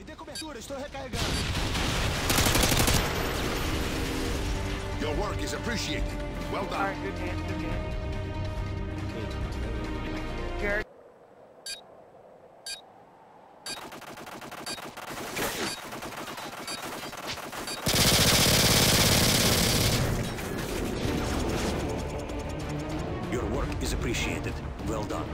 Me dê cobertura, estou recarregando. Your work is appreciated. Well done. Alright, good game, good game. Garrett. Your work is appreciated. Well done.